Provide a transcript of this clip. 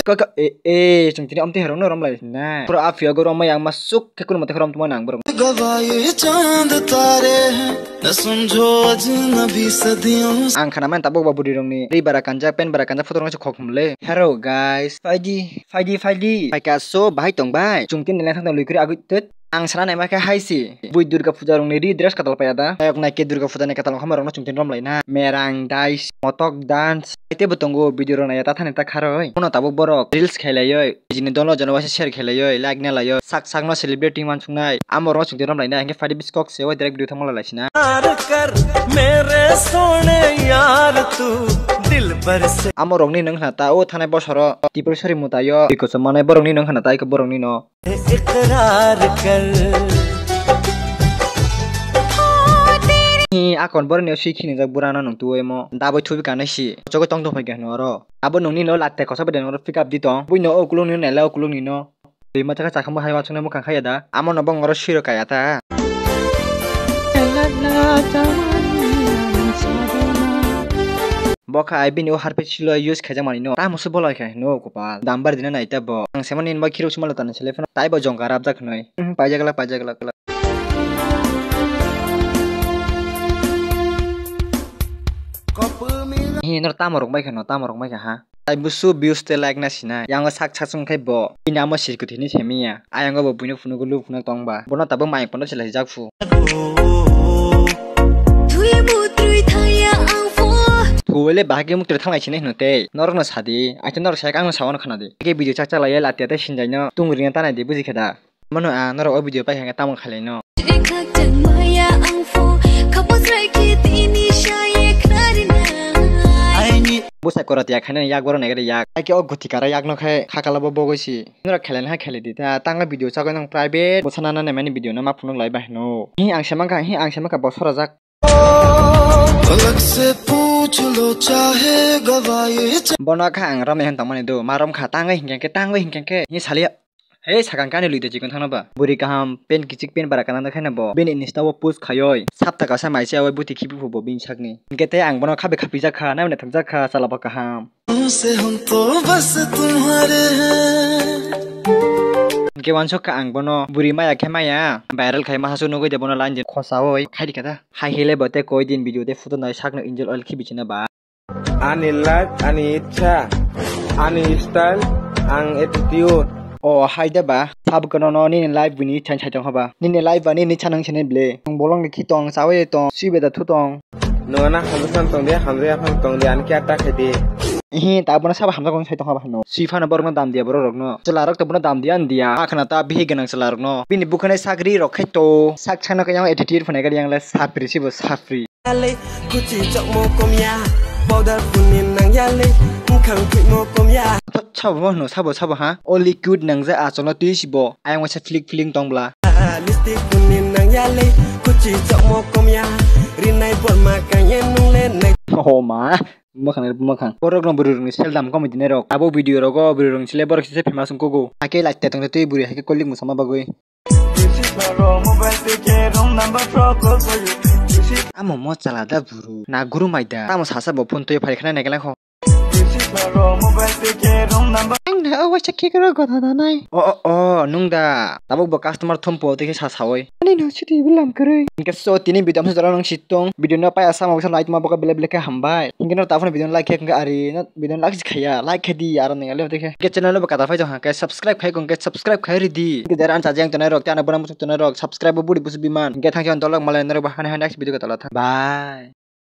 Kakak eh eh cuma jadi om teh orang orang lain. Nah, yang masuk ke kurun mati orang tua nang burung. Angkana main tabok babu di dong nih. Pen barakan foto orang cekok mulai. Hello guys, Faji, Faji, Faji. Pakai so, baik tong baik. Cungkin nilai tentang luikri aku tut. ang sana nai maka hai si bui durga puja rong nedi dress katal pa yata ayok nai ke durga puja na katal ngomar ono chungtin rom lai na merang dice motok dance ite butong go bui durga na yata thane ta karo hoi kono tabo boro reels khele yoi jini dono jono wasi share khele yoi like na lai yoi sak sak no celebrity man chung nai amo ono chungtin rom lai na hengke fadi biskok se oi direct video thamola lai sina kar mere sone yaar tu Amo rongni nang hana ta o thanai bosoro. Tipur sori mutayo. Iko semanai borongni nang hana ta iko borongni no akon bor neo shiki ni jak burana nong tuwe mo. Da boi thubi kana shi. Choko tong tong phaikan abo nong ni no latte kosa beden oro pick di tong. Boi no o kulung ni nela o ni no di ma taka chakhamu hai wachune mo kang khayada amo no bong oro shiro বকা আইবি new হারপে ছিল use খেজা money no তা মসু বল আইখা নো কোপাল দামবার দিনে নাই তাব আং সেমন ইনবা খিরু ছমাল তানে ছলে ফোন তাইব জংগা রাব দাখ নই পাই জাগলা পাই জাগলা কলা কপমি নি নর তামরক মাইখ নো তামরক মাইখ হা তাই বুসু বিউস তে লাইক না সিনা ইয়াঙ্গ সাক ছাসং খাইব ইনা মসি গুতি নি ছেমিয়া আয়াঙ্গ বপুনে ফুনু গুলু ফুনা তংবা বনা তাব মাই পনা ছলে জাকফু buwele bahagi muktir thang laisine hino tei norok no sadi aita norok sayak ang no sawan khana di ge video chak chalaye latia tei sinjai no tung ringa tanai di buji khada mano a norok o video pai hanga tamang khalai no বুসাই করাত ইয়াক হ্যাঁ ইয়াক বড় নেগে ইয়াক আইকে অগতিকারা ইয়াক নখাই খাকালাবো বগৈছি নরা খেলেন হা খেলে দিতা তাঙ্গা ভিডিও চাগো নং প্রাইভেট বসানা না নেমানি ভিডিও না মা ফুনং লাই বাহিনো হি আং সেমাঙ্গা হি আং সেমাঙ্গা বসরা যাক অলগ সে private bosana na ne mani video na ma phunung lai ba no hi ang semang ka hi ang semang ka bosora jak अलग से पूछ लो चाहे गवाए bono kha ang ram hen tamani do maram kha tangai hingke ke tangai hingke ke ni salia Hei sakang kane luide jikon thangna ba buri kaham pen kichik pen bara kana khaina bo ben inista wo post khayoi sapta ka sa maisi awai buti khipi phubo bin sakni inke te ang bono khabe khapi jakha na ne thangja kha salaba kaham से हम तो बस तुम्हारे हैं inke wanso ka ang bono buri maya khemaya viral khai mahasu nugoi de bono line je khosawoi khaidi kada hai hele bote koi din video de photo nai sakna angel oil khibichina ba ani life ani icha ani style ang attitude o haida ba sab kono no ni live bini chan chai tong haba ni live ba ni chanang chene ble bolong ni khitong sawe tong sibe da thutong nona hamsan tong dia hamre afan tong dia an kya ta khedi হি তা বনা সাবা হামজা গং সাইতং হাবা হানো সিফানা বরং দাম দিয়া বড় rock ন চলারক তো বনা দাম দিয়া আন দিয়া আখনা তা বিহি গনাং চলারক ন বিনি বুখানে সাগরি রখাই তো সাক ছানো কায়াং এটিটিউড ফনে গাড়ি Angla সাপ্রি SIBO সাপ্রি yale kuchi chok mo kom ya powder punin nang yale khang phi mo kom ya ছাবো ন ছাবো ছাবো হা ও লিকুইড নাং যা আচল তুই SIBO আয়াং Wasa Flick fling টংবলা lipstick punin nang yale kuchi chok mo kom ya rinai bon ma kang yen nung le nai O mokhang re mokhang borok no buri rong ni sel dam kom dine rok abo video rogo buri rong sile borok se famous ko go hake la te tong te buri hake kolik mu sama bagoi amo mo chala da buru na guru maida amo sasa bo phun to ye phari khana ne kho गथा दानाय अ अ अ नुंदा ताबो ब customer थम्पो तेखे सा सावय ani no siti bilam kare inke so tini video amsa jara nang sitong video na pa asa ma light ma boka bele bele ka hambai inke no tafone video like ke ari na video like khaya like khadi ar ne ale dekhe ke channel ba kata fai jo ha ke subscribe khai kong ke subscribe khai ri di ke jara an sajang tonai rok tana bona musuk tonai rok subscribe bu budi bus biman ke thang jon dolok malai nare ba hane next video ka tala bye